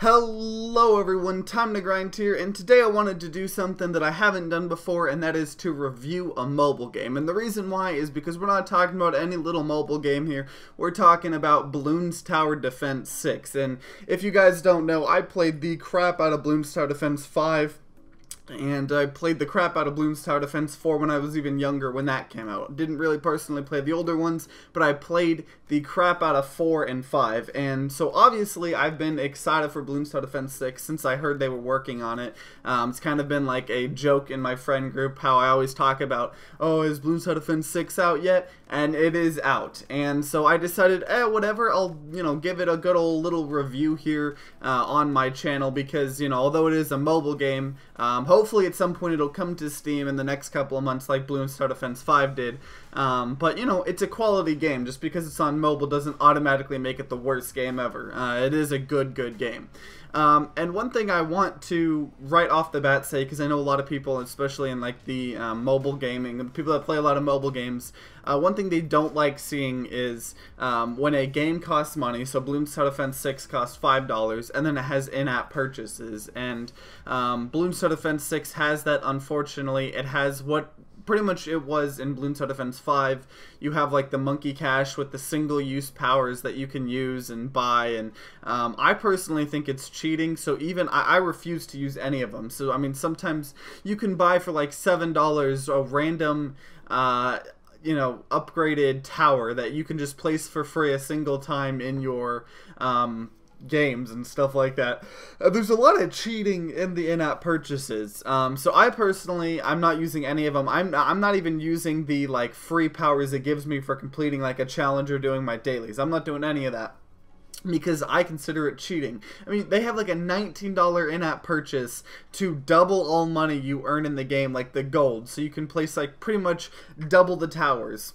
Hello everyone, Time to Grind here, and today I wanted to do something that I haven't done before, and that is to review a mobile game. And the reason why is because we're not talking about any little mobile game here, we're talking about Bloons Tower Defense 6. And if you guys don't know, I played the crap out of Bloons Tower Defense 5 and I played the crap out of Bloons Tower Defense 4 when I was even younger when that came out. Didn't really personally play the older ones, but I played the crap out of 4 and 5. And so obviously I've been excited for Bloons Tower Defense 6 since I heard they were working on it. Um, it's kind of been like a joke in my friend group how I always talk about, oh, is Bloons Tower Defense 6 out yet? And it is out. And so I decided, eh, whatever, I'll, you know, give it a good old little review here uh, on my channel because, you know, although it is a mobile game, um, hopefully at some point it'll come to Steam in the next couple of months like Bloons Tower Defense 5 did. Um, but, you know, it's a quality game. Just because it's on mobile doesn't automatically make it the worst game ever. Uh, it is a good, good game. Um, and one thing I want to right off the bat say, because I know a lot of people, especially in like the um, mobile gaming, the people that play a lot of mobile games, uh, one thing they don't like seeing is um, when a game costs money. So Bloons Tower Defense 6 costs five dollars, and then it has in-app purchases. And um, Bloons Tower Defense 6 has that. Unfortunately, it has what pretty much it was in Bloons Tower Defense 5. You have like the monkey cash with the single use powers that you can use and buy. And um, I personally think it's cheating. So even I, I, refuse to use any of them. So I mean, sometimes you can buy for like $7 a random. Uh, you know upgraded tower that you can just place for free a single time in your um, games and stuff like that. Uh, there's a lot of cheating in the in-app purchases. Um, so I personally, I'm not using any of them. I'm I'm not even using the like free powers it gives me for completing like a challenge or doing my dailies. I'm not doing any of that because I consider it cheating. I mean, they have like a $19 in-app purchase to double all money you earn in the game, like the gold. So you can place like pretty much double the towers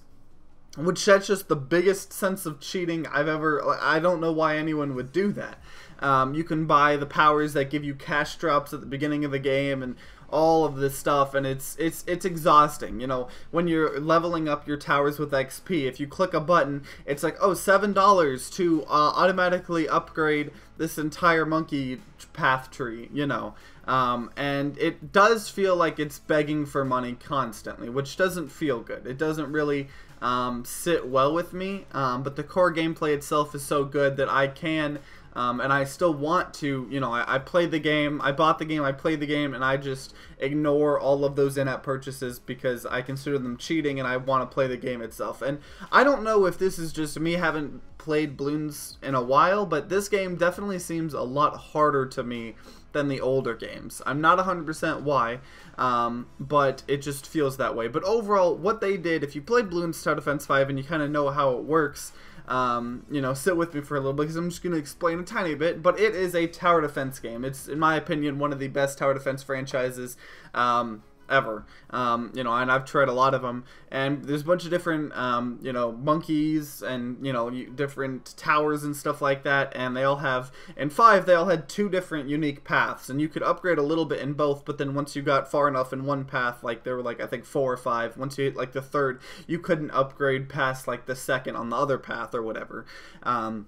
which that's just the biggest sense of cheating I've ever. I don't know why anyone would do that. Um, you can buy the powers that give you cash drops at the beginning of the game and all of this stuff, and it's it's it's exhausting. You know, when you're leveling up your towers with XP, if you click a button, it's like oh seven dollars to uh, automatically upgrade this entire monkey path tree. You know. Um, and it does feel like it's begging for money constantly, which doesn't feel good. It doesn't really um, sit well with me. Um, but the core gameplay itself is so good that I can, um, and I still want to, you know, I, I, played the game, I bought the game, I played the game, and I just ignore all of those in-app purchases because I consider them cheating and I want to play the game itself. And I don't know if this is just me having played Bloons in a while, but this game definitely seems a lot harder to me than the older games. I'm not 100% why, um, but it just feels that way. But overall, what they did, if you played Bloons Tower Defense 5 and you kind of know how it works, um, you know, sit with me for a little bit because I'm just going to explain a tiny bit. But it is a tower defense game. It's, in my opinion, one of the best tower defense franchises. Um, ever. Um, you know, and I've tried a lot of them, and there's a bunch of different, um, you know, monkeys and you know different towers and stuff like that, and they all have in five they all had two different unique paths, and you could upgrade a little bit in both, but then once you got far enough in one path, like there were like I think four or five, once you hit like the third, you couldn't upgrade past like the second on the other path or whatever. Um,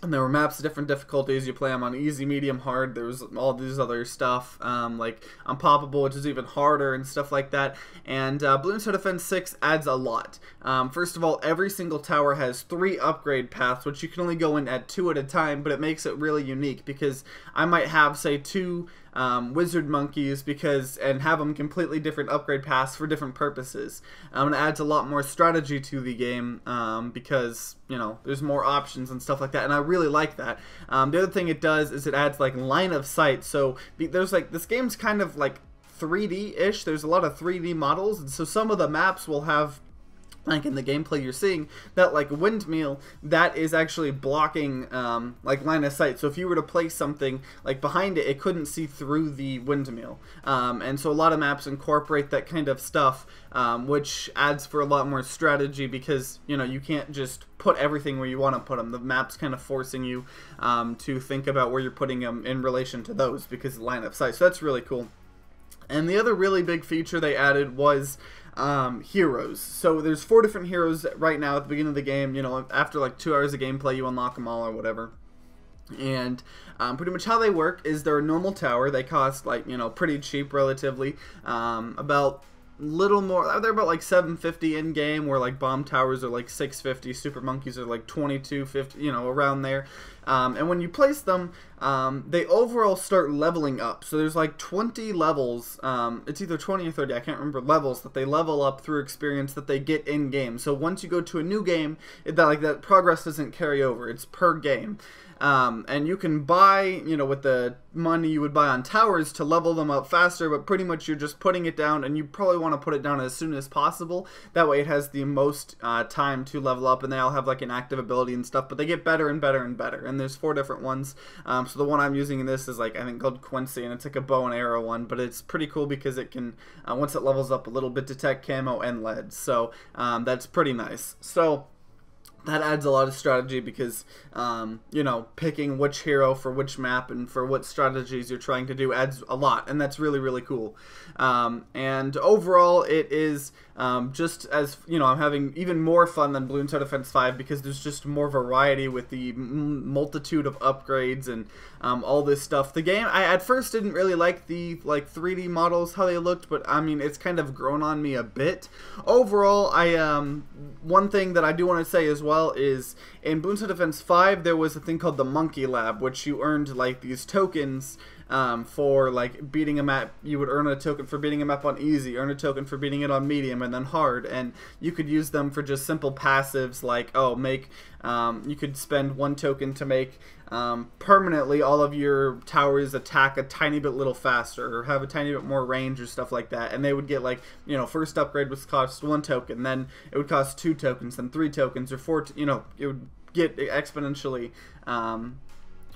and there were maps of different difficulties. You play them on easy, medium, hard. There was all these other stuff, um, like Unpoppable, which is even harder and stuff like that. And uh, Bloons Tower Defense 6 adds a lot. Um, first of all, every single tower has three upgrade paths, which you can only go in at two at a time, but it makes it really unique because I might have, say, two um, wizard monkeys because and have them completely different upgrade paths for different purposes. Um, it adds a lot more strategy to the game um, because you know there's more options and stuff like that, and I really like that. Um, the other thing it does is it adds like line of sight. So there's like this game's kind of like 3D-ish. There's a lot of 3D models, and so some of the maps will have like in the gameplay you're seeing that like windmill that is actually blocking um, like line of sight. So if you were to place something like behind it it couldn't see through the windmill. Um, and so a lot of maps incorporate that kind of stuff um, which adds for a lot more strategy because you know you can't just put everything where you want to put them the map's kind of forcing you um, to think about where you're putting them in relation to those because line of sight. So that's really cool. And the other really big feature they added was um, heroes. So there's four different heroes right now at the beginning of the game. You know, after like two hours of gameplay, you unlock them all or whatever. And um, pretty much how they work is they're a normal tower. They cost like you know pretty cheap relatively, um, about little more. They're about like 750 in game, where like bomb towers are like 650, super monkeys are like 2250, you know, around there. Um, and when you place them, um, they overall start leveling up. So there's like 20 levels. Um, it's either 20 or 30. I can't remember levels that they level up through experience that they get in game. So once you go to a new game, it, that like that progress doesn't carry over. It's per game. Um, and you can buy, you know, with the money you would buy on towers to level them up faster, but pretty much you're just putting it down, and you probably want to put it down as soon as possible. That way it has the most uh, time to level up, and they all have like an active ability and stuff, but they get better and better and better. And there's four different ones. Um, so the one I'm using in this is like, I think called Quincy, and it's like a bow and arrow one, but it's pretty cool because it can, uh, once it levels up a little bit, detect camo and lead. So um, that's pretty nice. So that adds a lot of strategy because um, you know picking which hero for which map and for what strategies you're trying to do adds a lot and that's really really cool. Um, and overall it is um, just as you know I'm having even more fun than Bloons Tower Defense 5 because there's just more variety with the multitude of upgrades and um, all this stuff. The game I at first didn't really like the like 3D models how they looked but I mean it's kind of grown on me a bit. Overall I um one thing that I do want to say as well is in Bloons Defense 5 there was a thing called the Monkey Lab which you earned like these tokens um, for like beating a map. You would earn a token for beating a map on easy, earn a token for beating it on medium, and then hard. And you could use them for just simple passives like oh make. Um, you could spend one token to make um, permanently all of your towers attack a tiny bit little faster or have a tiny bit more range or stuff like that and they would get like you know first upgrade was cost one token then it would cost two tokens then three tokens or four you know it would get exponentially um,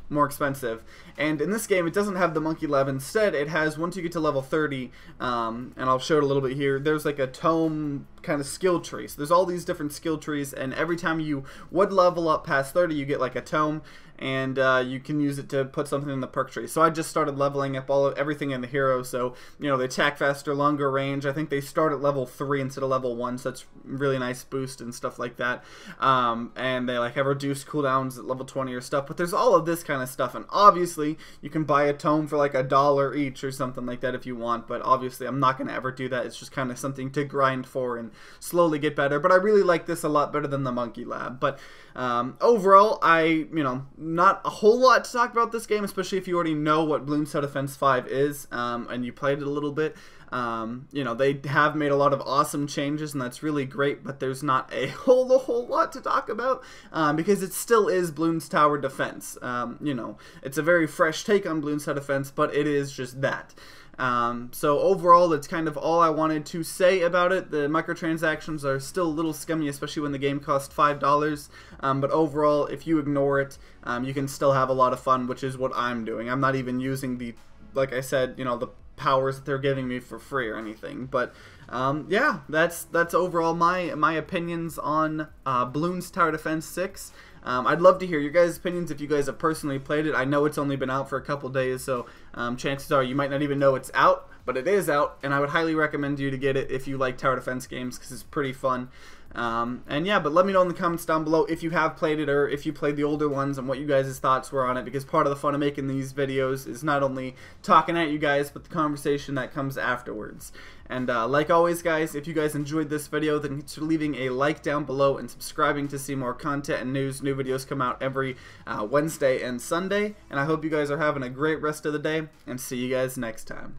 more expensive. And in this game, it doesn't have the Monkey Lab. Instead, it has, once you get to level 30, um, and I'll show it a little bit here, there's like a tome kind of skill tree. So there's all these different skill trees, and every time you would level up past 30, you get like a tome, and uh, you can use it to put something in the perk tree. So I just started leveling up all of everything in the hero. So you know they attack faster, longer range. I think they start at level three instead of level one, so that's really nice boost and stuff like that. Um, and they like have reduced cooldowns at level 20 or stuff. But there's all of this kind of stuff, and obviously you can buy a tome for like a dollar each or something like that if you want. But obviously I'm not gonna ever do that. It's just kind of something to grind for and slowly get better. But I really like this a lot better than the Monkey Lab. But um, overall, I you know not a whole lot to talk about this game, especially if you already know what Tower Defense 5 is um, and you played it a little bit. Um, you know, they have made a lot of awesome changes, and that's really great, but there's not a whole, a whole lot to talk about um, because it still is Bloons Tower Defense. Um, you know, it's a very fresh take on Bloons Tower Defense, but it is just that. Um, so overall, that's kind of all I wanted to say about it. The microtransactions are still a little scummy, especially when the game costs $5. Um, but overall, if you ignore it, um, you can still have a lot of fun, which is what I'm doing. I'm not even using the, like I said, you know, the powers that they're giving me for free or anything. But um, yeah, that's that's overall my my opinions on uh, Bloons Tower Defense 6. Um, I'd love to hear your guys' opinions if you guys have personally played it. I know it's only been out for a couple days, so um, chances are you might not even know it's out, but it is out, and I would highly recommend you to get it if you like tower defense games because it's pretty fun. Um, and yeah, but let me know in the comments down below if you have played it or if you played the older ones and what you guys' thoughts were on it because part of the fun of making these videos is not only talking at you guys but the conversation that comes afterwards. And uh, like always guys, if you guys enjoyed this video then consider leaving a like down below and subscribing to see more content and news. New videos come out every uh, Wednesday and Sunday and I hope you guys are having a great rest of the day and see you guys next time.